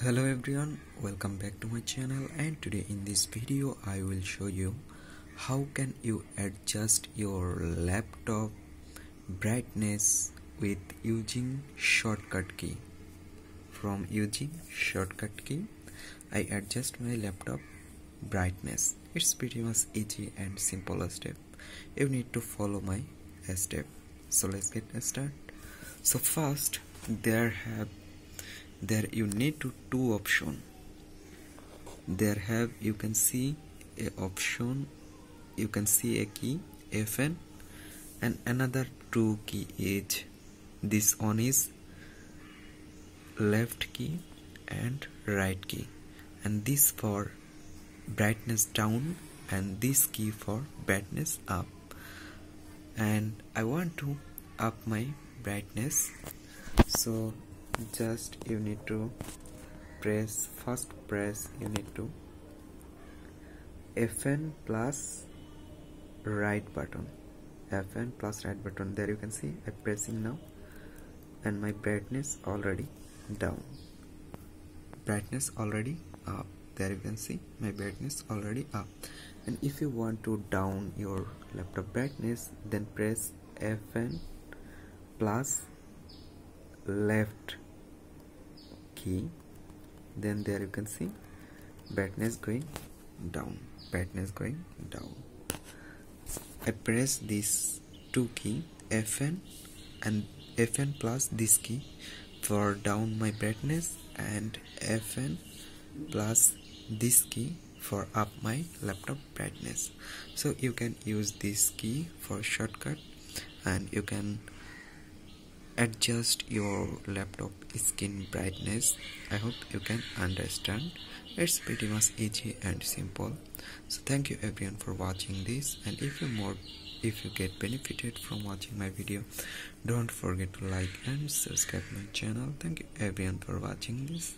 hello everyone welcome back to my channel and today in this video i will show you how can you adjust your laptop brightness with using shortcut key. From using shortcut key i adjust my laptop brightness. It's pretty much easy and simple step. You need to follow my step. So let's get started. So first there have there you need to two option. There have you can see a option you can see a key fn and another two key is this one is left key and right key. And this for brightness down and this key for brightness up. And I want to up my brightness. So just you need to press first press you need to Fn plus right button. Fn plus right button there you can see I'm pressing now. And my brightness already down. Brightness already up. There you can see my brightness already up. And if you want to down your laptop brightness then press Fn plus left key then there you can see brightness going down brightness going down. I press this two key Fn and Fn plus this key for down my brightness and Fn plus this key for up my laptop brightness so you can use this key for shortcut and you can adjust your laptop screen brightness. I hope you can understand. It's pretty much easy and simple. So thank you everyone for watching this. And if you more if you get benefited from watching my video don't forget to like and subscribe my channel. Thank you everyone for watching this